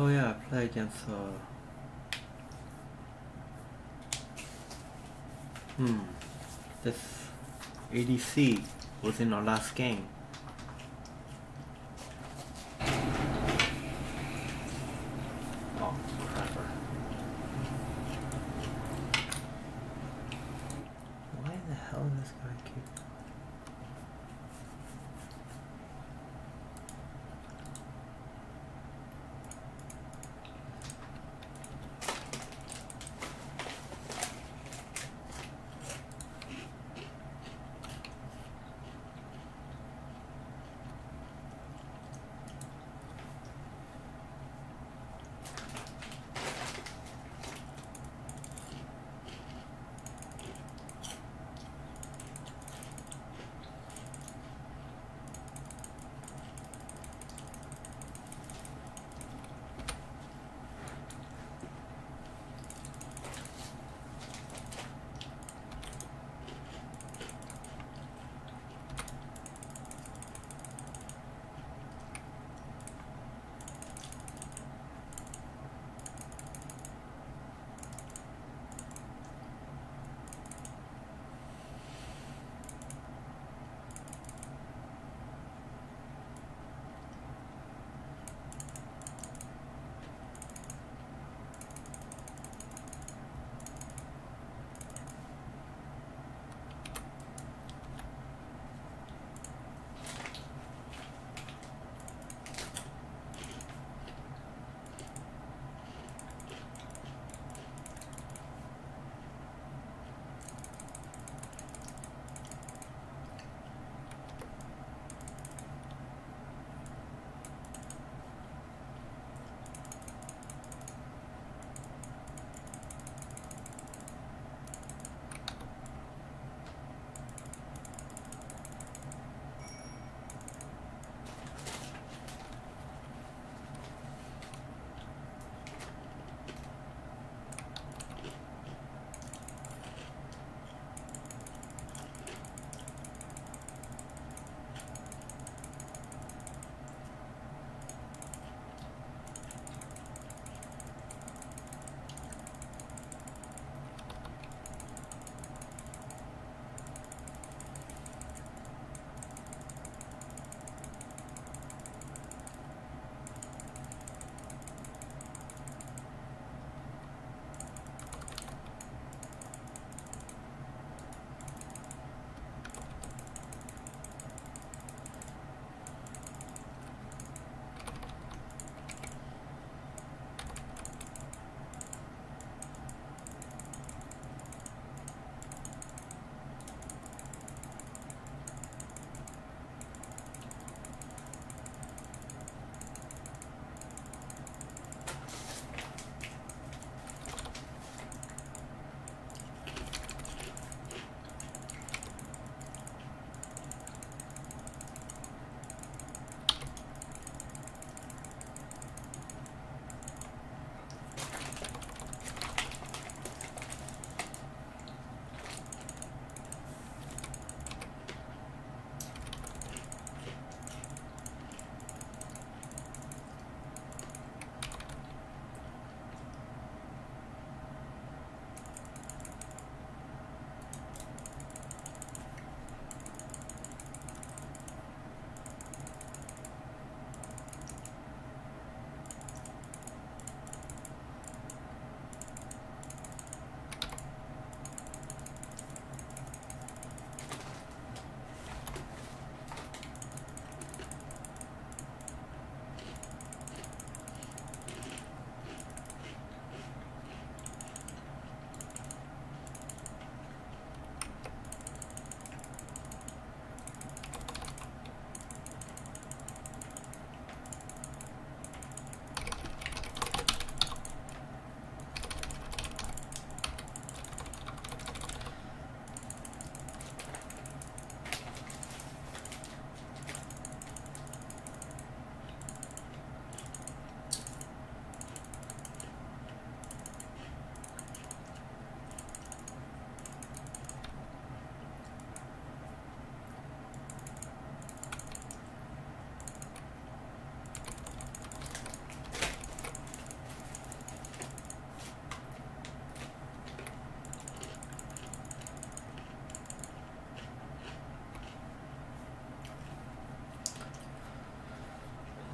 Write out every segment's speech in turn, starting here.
Oh yeah, play against uh Hmm. This ADC was in our last game.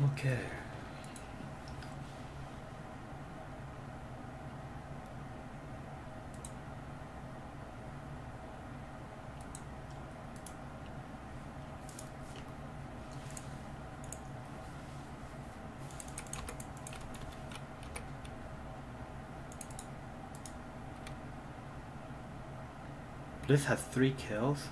Okay. This has three kills.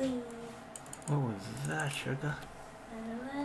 Oopsie. What was that, sugar? I don't know.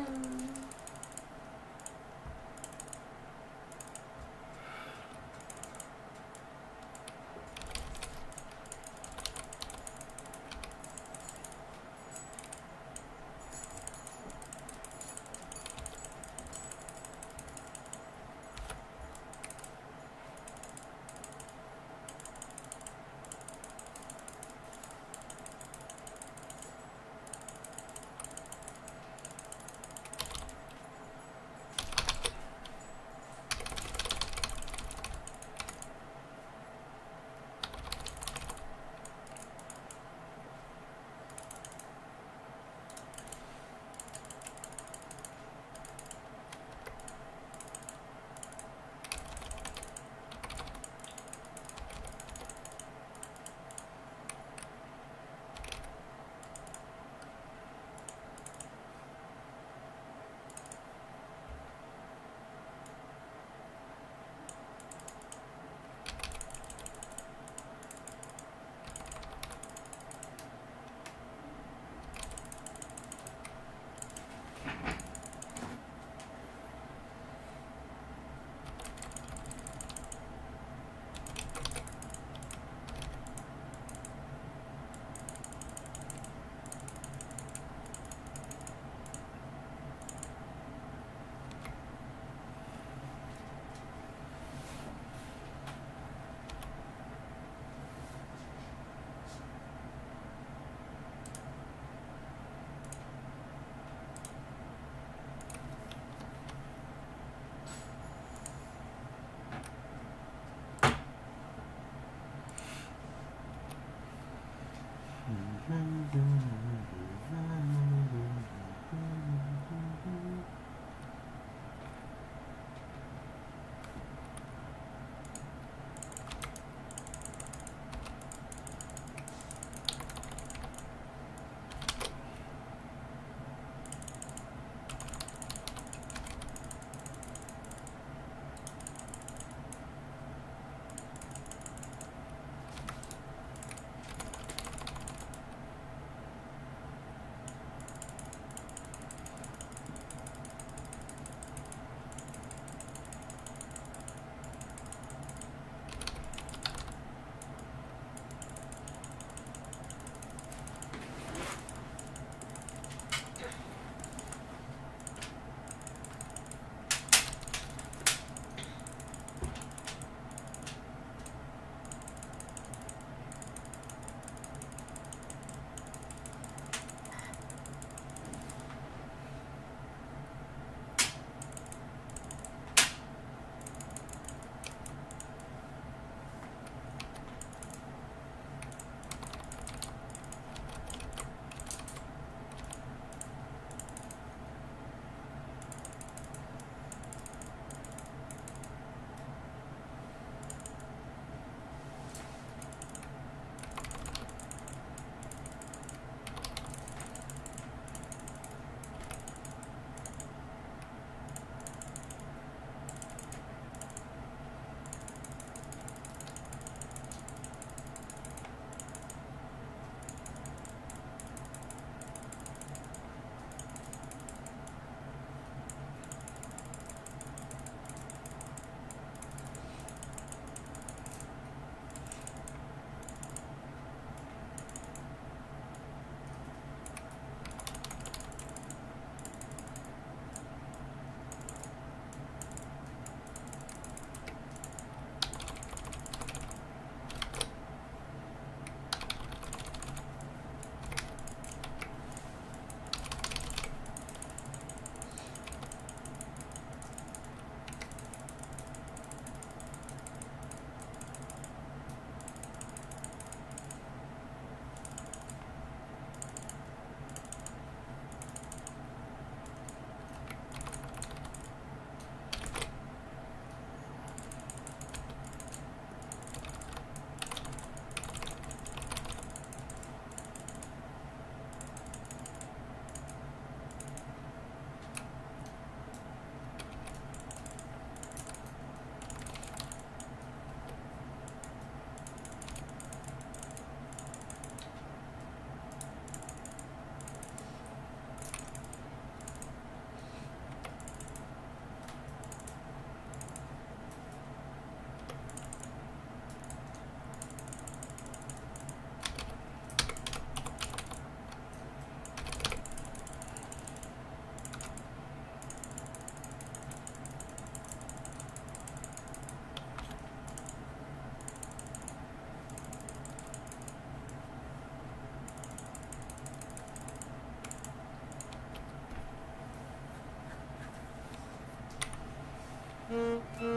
What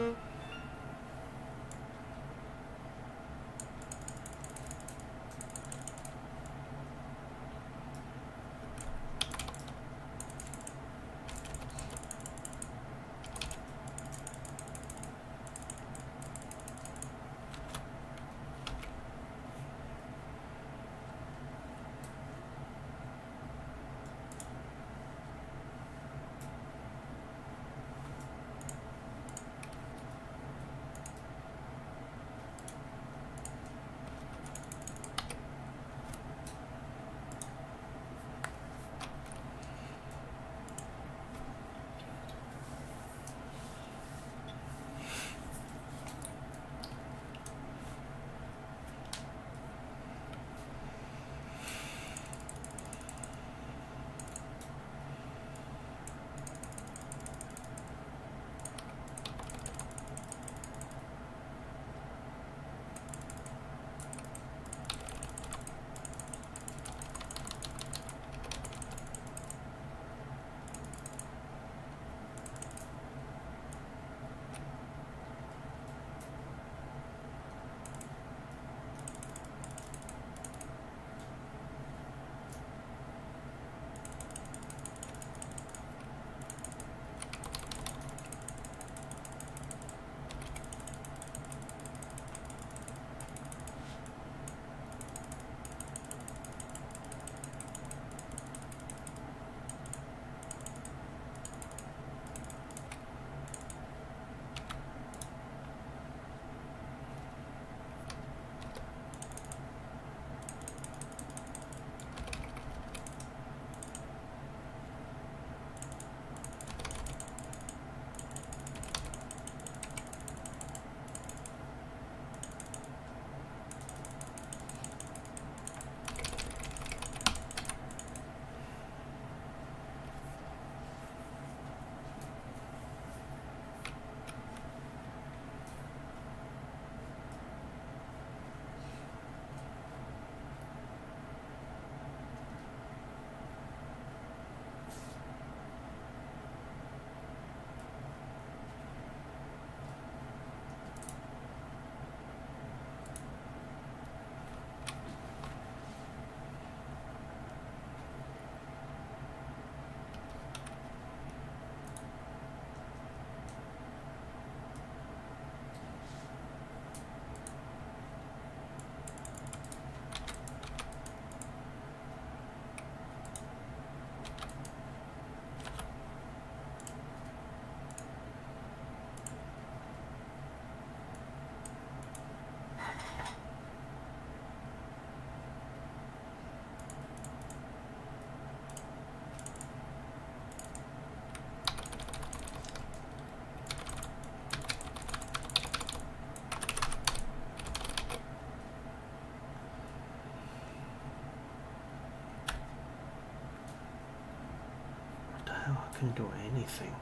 couldn't do anything.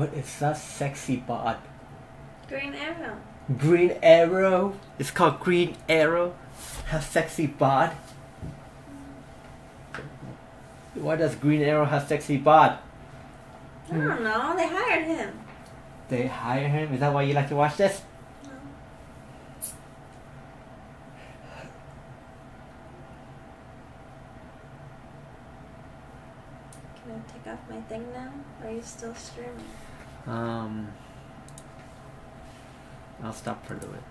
What is that sexy bod? Green arrow. Green Arrow. It's called Green Arrow. Have sexy bod. Why does Green Arrow have sexy bod? I don't know. They hired him. They hired him. Is that why you like to watch this? No. Can I take off my thing now? Or are you still streaming? Um, I'll stop for a little bit.